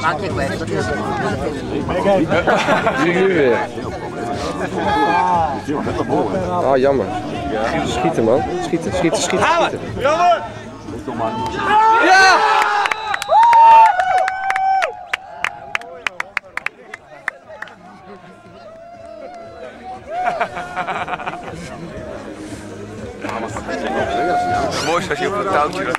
Maak je questo. Nu weer. Ah, jammer. Schieten, man. Schieten, schieten, schieten, schieten. Ja! Mooi als je op het touwtje